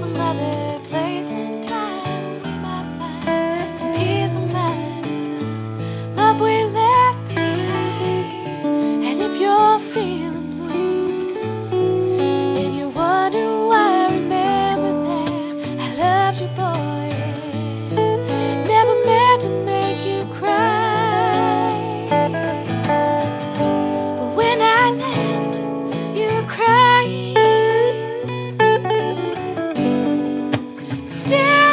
some other place standing